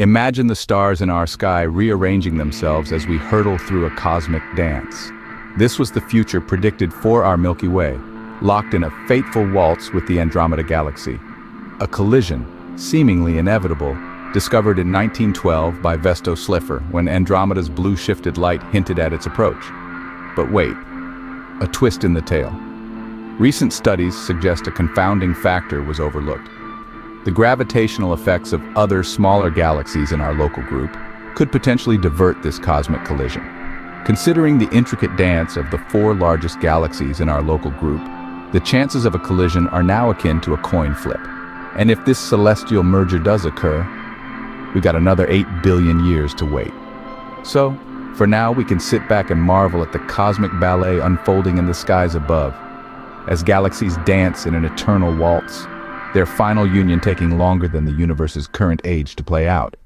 Imagine the stars in our sky rearranging themselves as we hurtle through a cosmic dance. This was the future predicted for our Milky Way, locked in a fateful waltz with the Andromeda Galaxy. A collision, seemingly inevitable, discovered in 1912 by Vesto Slipher when Andromeda's blue-shifted light hinted at its approach. But wait, a twist in the tale. Recent studies suggest a confounding factor was overlooked. The gravitational effects of other smaller galaxies in our local group could potentially divert this cosmic collision. Considering the intricate dance of the four largest galaxies in our local group, the chances of a collision are now akin to a coin flip. And if this celestial merger does occur, we've got another 8 billion years to wait. So, for now we can sit back and marvel at the cosmic ballet unfolding in the skies above, as galaxies dance in an eternal waltz, their final union taking longer than the universe's current age to play out.